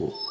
Cool.